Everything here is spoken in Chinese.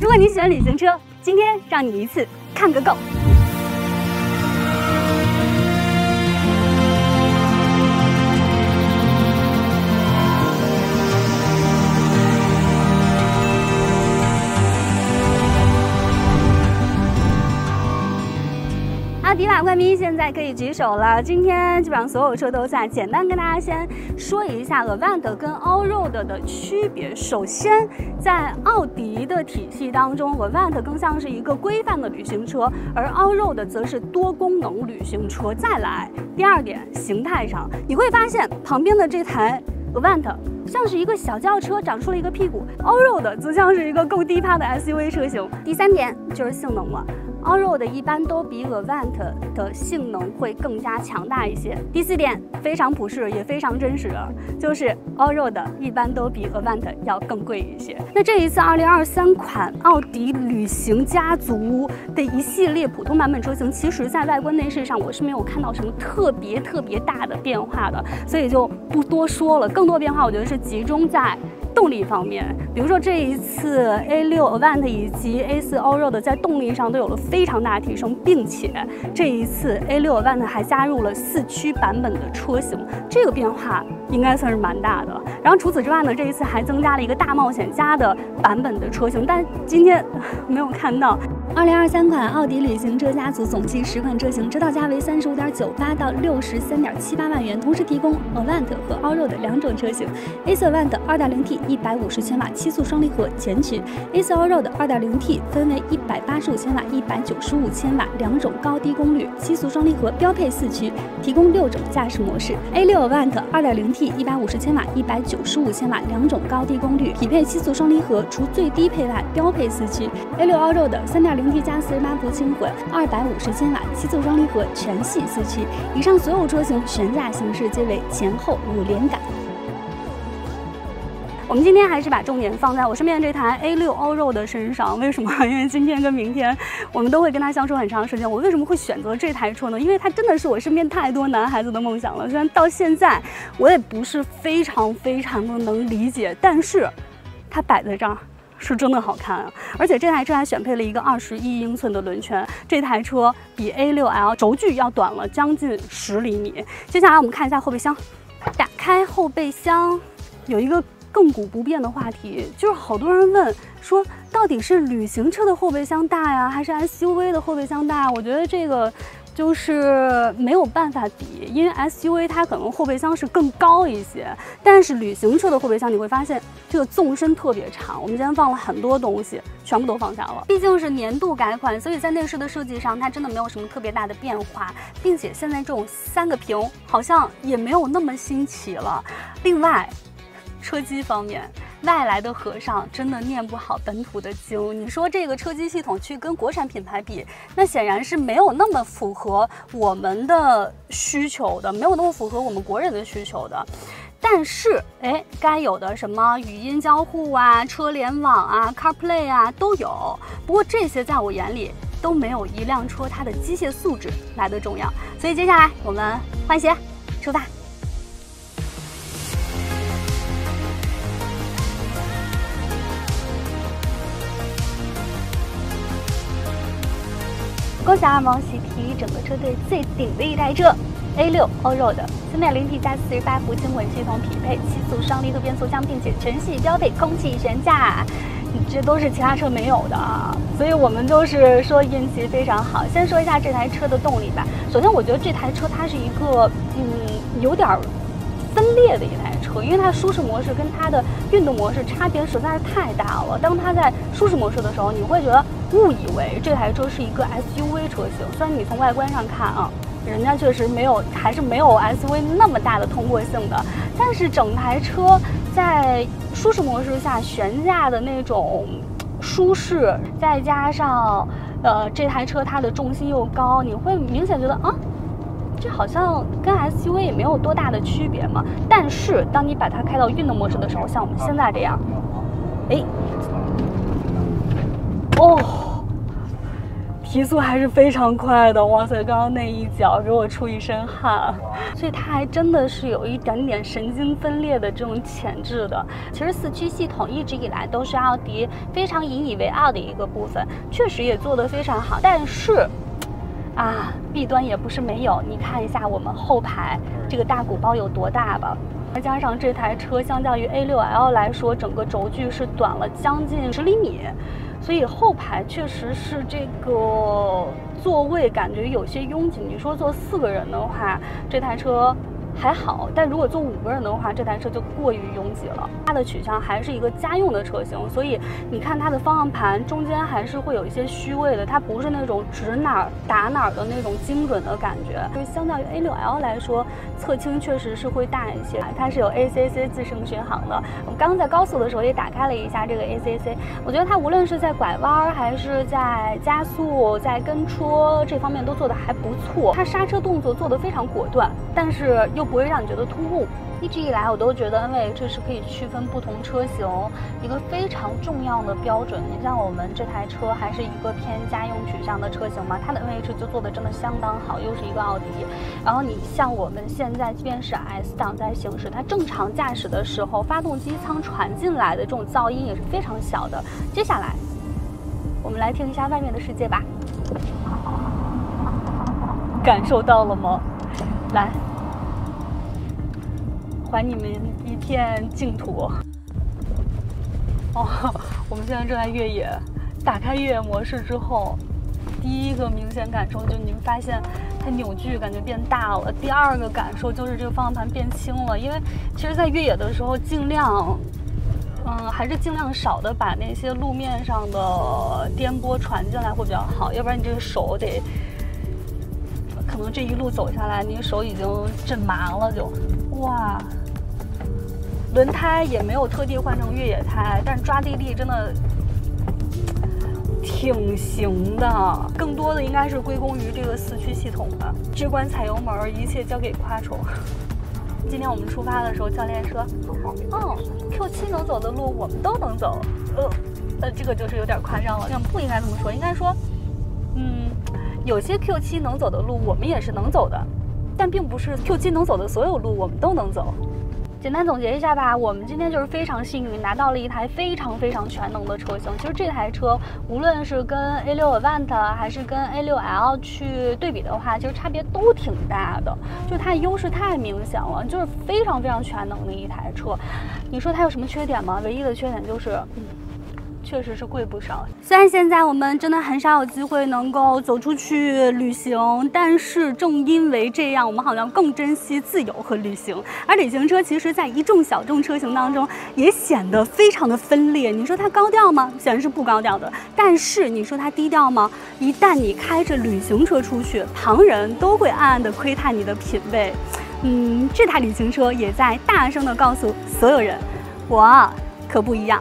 如果你喜欢旅行车，今天让你一次看个够。奥迪马冠名现在可以举手了。今天基本上所有车都在。简单跟大家先说一下 Avant 跟 Allroad 的区别。首先，在奥迪的体系当中，Avant 更像是一个规范的旅行车，而 Allroad 则是多功能旅行车。再来，第二点，形态上你会发现旁边的这台 Avant 像是一个小轿车长出了一个屁股，Allroad 则像是一个够低趴的 SUV 车型。第三点就是性能了。Allroad 一般都比 Avant 的性能会更加强大一些。第四点非常朴实也非常真实，就是 Allroad 一般都比 Avant 要更贵一些。那这一次2023款奥迪旅行家族的一系列普通版本车型，其实在外观内饰上我是没有看到什么特别特别大的变化的，所以就不多说了。更多变化我觉得是集中在。动力方面，比如说这一次 A6 Avant 以及 A4 Allroad 在动力上都有了非常大的提升，并且这一次 A6 Avant 还加入了四驱版本的车型，这个变化应该算是蛮大的。然后除此之外呢，这一次还增加了一个大冒险家的版本的车型，但今天没有看到。二零二三款奥迪旅行车家族总计十款车型，指导价为三十五点九八到六十三点七八万元，同时提供 Avant 和 a l r o a d 两种车型。A 四 Avant 二点零 T 一百五十千瓦七速双离合前驱，A 四 a l r o a d 二点零 T 分为一百八十五千瓦、一百九十五千瓦两种高低功率七速双离合标配四驱，提供六种驾驶模式。A 六 Avant 二点零 T 一百五十千瓦、一百九十五千瓦两种高低功率匹配七速双离合，除最低配外标配四驱。A 六 a l r o a d 三点零。一加四十八伏轻混二百五十千瓦七座双离合全系四驱。以上所有车型悬架形式皆为前后五连杆。我们今天还是把重点放在我身边的这台 a 六 auro 的身上为什么因为今天跟明天我们都会跟它相处很长时间我为什么会选择这台车呢？因为它真的是我身边太多男孩子的梦想了虽然到现在我也不是非常非常的能理解但是它摆在这儿是真的好看啊！而且这台车还选配了一个二十一英寸的轮圈，这台车比 A6L 轴距要短了将近十厘米。接下来我们看一下后备箱，打开后备箱，有一个亘古不变的话题，就是好多人问说，到底是旅行车的后备箱大呀，还是 SUV 的后备箱大？我觉得这个。就是没有办法比，因为 SUV 它可能后备箱是更高一些，但是旅行车的后备箱你会发现这个纵深特别长。我们今天放了很多东西，全部都放下了。毕竟是年度改款，所以在内饰的设计上它真的没有什么特别大的变化，并且现在这种三个屏好像也没有那么新奇了。另外，车机方面。外来的和尚真的念不好本土的经。你说这个车机系统去跟国产品牌比，那显然是没有那么符合我们的需求的，没有那么符合我们国人的需求的。但是，哎，该有的什么语音交互啊、车联网啊、CarPlay 啊都有。不过这些在我眼里都没有一辆车它的机械素质来的重要。所以接下来我们换鞋，出发。恭喜阿蒙喜提整个车队最顶的一台车，A6 Allroad，三点零 T 加四十八伏轻混系统，匹配七速双离合变速箱，并且全系标配空气悬架，这都是其他车没有的啊，所以我们就是说运气非常好。先说一下这台车的动力吧。首先，我觉得这台车它是一个嗯有点分裂的一台车，因为它舒适模式跟它的运动模式差别实在是太大了。当它在舒适模式的时候，你会觉得。误以为这台车是一个 SUV 车型，虽然你从外观上看啊，人家确实没有，还是没有 SUV 那么大的通过性的，但是整台车在舒适模式下悬架的那种舒适，再加上呃这台车它的重心又高，你会明显觉得啊，这好像跟 SUV 也没有多大的区别嘛。但是当你把它开到运动模式的时候，像我们现在这样，哎。哦，提速还是非常快的。哇塞，刚刚那一脚给我出一身汗，所以它还真的是有一点点神经分裂的这种潜质的。其实四驱系统一直以来都是奥迪非常引以为傲的一个部分，确实也做得非常好。但是，啊，弊端也不是没有。你看一下我们后排这个大鼓包有多大吧。再加上这台车相较于 A6L 来说，整个轴距是短了将近十厘米，所以后排确实是这个座位感觉有些拥挤。你说坐四个人的话，这台车。还好，但如果坐五个人的话，这台车就过于拥挤了。它的取向还是一个家用的车型，所以你看它的方向盘中间还是会有一些虚位的，它不是那种指哪儿打哪儿的那种精准的感觉。就相较于 A6L 来说，侧倾确实是会大一些。它是有 ACC 自适应巡航的。我刚刚在高速的时候也打开了一下这个 ACC，我觉得它无论是在拐弯还是在加速、在跟车这方面都做的还不错。它刹车动作做的非常果断，但是又。不会让你觉得突兀。一直以来，我都觉得 NVH 是可以区分不同车型一个非常重要的标准。你像我们这台车还是一个偏家用取向的车型嘛，它的 NVH 就做的真的相当好，又是一个奥迪。然后你像我们现在，即便是 S 档在行驶，它正常驾驶的时候，发动机舱传进来的这种噪音也是非常小的。接下来，我们来听一下外面的世界吧。感受到了吗？来。还你们一片净土。哦，我们现在正在越野，打开越野模式之后，第一个明显感受就是你们发现它扭矩感觉变大了。第二个感受就是这个方向盘变轻了，因为其实，在越野的时候，尽量，嗯，还是尽量少的把那些路面上的颠簸传进来会比较好，要不然你这个手得，可能这一路走下来，你手已经震麻了就，哇。轮胎也没有特地换成越野胎，但是抓地力真的挺行的。更多的应该是归功于这个四驱系统吧。只管踩油门，一切交给 Quattro。今天我们出发的时候，教练说：“哦，Q7 能走的路我们都能走。”呃，呃，这个就是有点夸张了。不应该这么说，应该说，嗯，有些 Q7 能走的路我们也是能走的，但并不是 Q7 能走的所有路我们都能走。简单总结一下吧，我们今天就是非常幸运拿到了一台非常非常全能的车型。其实这台车无论是跟 A6 Avant 还是跟 A6L 去对比的话，其实差别都挺大的，就它优势太明显了，就是非常非常全能的一台车。你说它有什么缺点吗？唯一的缺点就是。确实是贵不少。虽然现在我们真的很少有机会能够走出去旅行，但是正因为这样，我们好像更珍惜自由和旅行。而旅行车其实，在一众小众车型当中，也显得非常的分裂。你说它高调吗？显然是不高调的。但是你说它低调吗？一旦你开着旅行车出去，旁人都会暗暗的窥探你的品味。嗯，这台旅行车也在大声的告诉所有人，我可不一样。